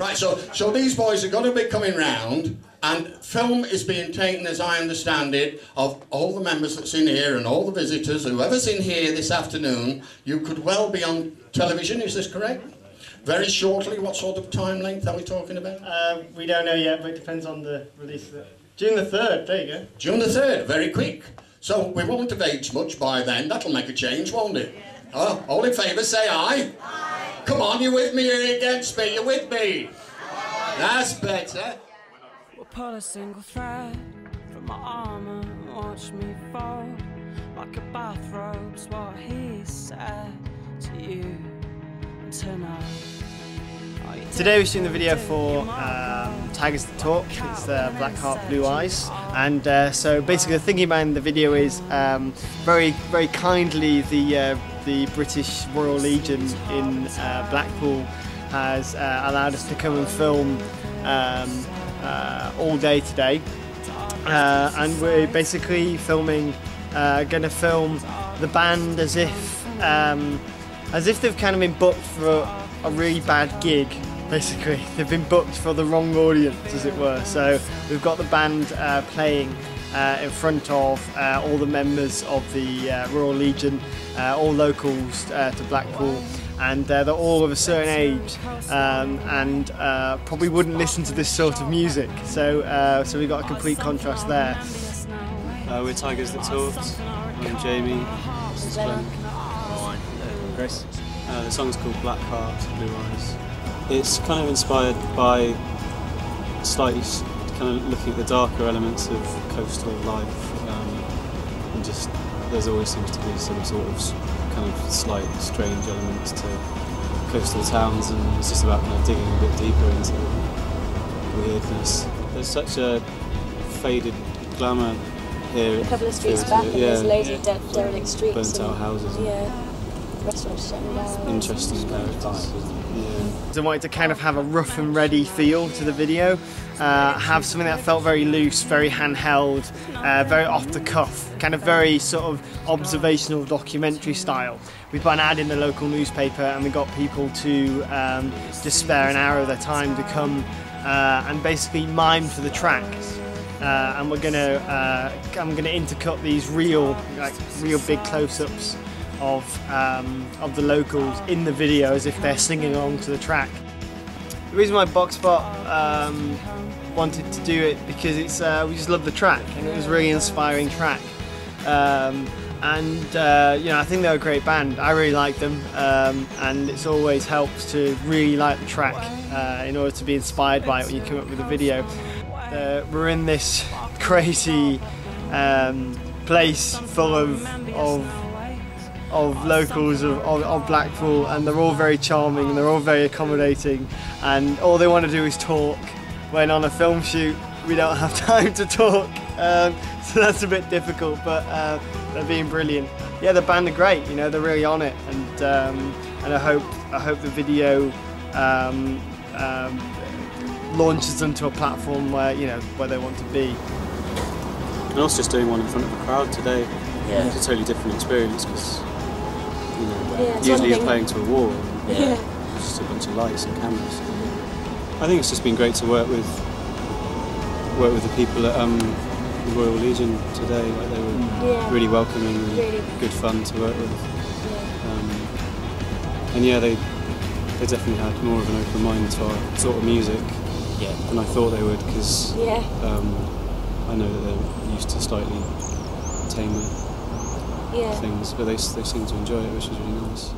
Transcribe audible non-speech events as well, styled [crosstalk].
Right, so so these boys are going to be coming round, and film is being taken, as I understand it, of all the members that's in here and all the visitors, whoever's in here this afternoon. You could well be on television. Is this correct? Very shortly. What sort of time length are we talking about? Um, we don't know yet, but it depends on the release of it. June the 3rd, there you go. June the third. Very quick. So we won't have aged much by then. That'll make a change, won't it? Oh, all in favour, say aye. Aye. Come on, you're with me or against me? You're with me? That's better. We'll pull a single thread from my armor and watch me fall like a bathrobe's what he said to you tonight. You Today we're shooting the video for um, Tigers That Talked. It's uh, Black Heart Blue Eyes, and uh, so basically the thinking behind the video is um, very, very kindly the uh, the British Royal Legion in uh, Blackpool has uh, allowed us to come and film um, uh, all day today, uh, and we're basically filming, uh, going to film the band as if um, as if they've kind of been booked for a really bad gig. Basically, [laughs] they've been booked for the wrong audience, as it were. So we've got the band uh, playing uh, in front of uh, all the members of the uh, Royal Legion, uh, all locals uh, to Blackpool, and uh, they're all of a certain age um, and uh, probably wouldn't listen to this sort of music. So, uh, so we've got a complete contrast there. Uh, we're Tigers That Talked. I'm Jamie. This is Glenn. Chris. Uh, the song's called Black Heart, Blue Eyes. It's kind of inspired by slightly s- kind of looking at the darker elements of coastal life. Um, and just, there's always seems to be some sort of kind of slight strange elements to coastal towns, and it's just about kind of digging a bit deeper into the weirdness. There's such a faded glamour here. A couple of streets back, and there's yeah. loads of de- derelict streets. Burnt out houses. and Yeah, restaurants shutting down. Interesting characters. I wanted to kind of have a rough and ready feel to the video, uh, have something that felt very loose, very handheld, uh, very off the cuff, kind of very sort of observational documentary style. We put an ad in the local newspaper and we got people to um, just spare an hour of their time to come uh, and basically mime for the tracks. Uh, and we're gonna, uh, I'm gonna intercut these real, like real big close-ups of um, of the locals in the video as if they're singing along to the track. The reason why Boxbot um, wanted to do it because it's uh, we just love the track and it was a really inspiring track. Um, and uh, you know I think they're a great band. I really like them, um, and it's always helps to really like the track uh, in order to be inspired by it when you come up with a video. Uh, we're in this [laughs] crazy um, place full of of of locals of, of, of Blackpool and they're all very charming and they're all very accommodating and all they want to do is talk when on a film shoot we don't have [laughs] time to talk um, so that's a bit difficult but uh, they're being brilliant yeah the band are great you know they're really on it and um, and I hope I hope the video um, um, launches them to a platform where you know where they want to be And also just doing one in front of a crowd today. Yeah. It's a totally different experience because you know Yeah, usually you're playing to a wall. and Yeah. Just a bunch of lights and cameras. I think it's just been great to work with work with the people at um, the Royal Legion today. Like they were Yeah. really welcoming and Really. good fun to work with. Yeah. Um, and yeah, they they definitely had more of an open mind to our sort of music Yeah. than I thought they would because Yeah. um, I know that they're used to slightly tamer Yeah. things, but they, they seem to enjoy it, which is really nice.